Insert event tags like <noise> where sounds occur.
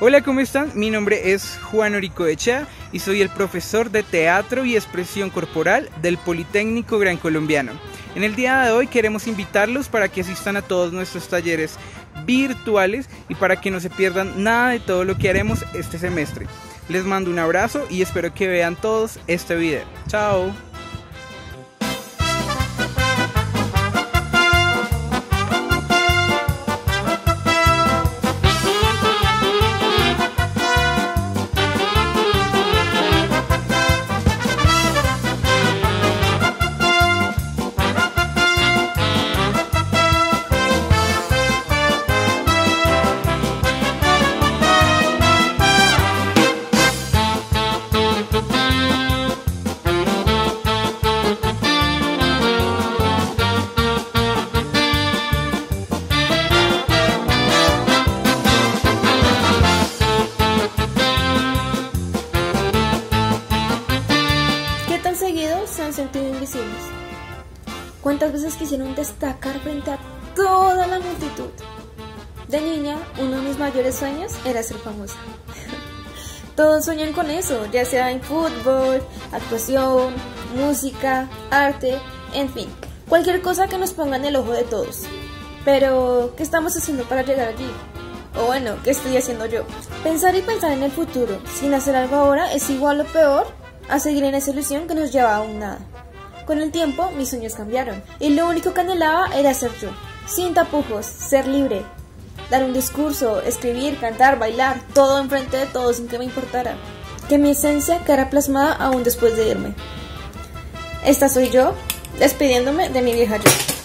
Hola, ¿cómo están? Mi nombre es Juan Oricoechea y soy el profesor de Teatro y Expresión Corporal del Politécnico Gran Colombiano. En el día de hoy queremos invitarlos para que asistan a todos nuestros talleres virtuales y para que no se pierdan nada de todo lo que haremos este semestre. Les mando un abrazo y espero que vean todos este video. Chao. Invisibles? ¿Cuántas veces quisieron destacar frente a toda la multitud? De niña, uno de mis mayores sueños era ser famosa. <laughs> Todos sueñan con eso, ya sea en fútbol, actuación, música, arte, en fin, cualquier cosa que nos ponga en el ojo de todos. Pero, ¿qué estamos haciendo para llegar allí? O bueno, ¿qué estoy haciendo yo? Pensar y pensar en el futuro, sin hacer algo ahora, es igual o peor a seguir en esa ilusión que nos lleva a un nada. Con el tiempo, mis sueños cambiaron, y lo único que anhelaba era ser yo, sin tapujos, ser libre, dar un discurso, escribir, cantar, bailar, todo enfrente de todos sin que me importara. Que mi esencia quedara plasmada aún después de irme. Esta soy yo, despidiéndome de mi vieja yo.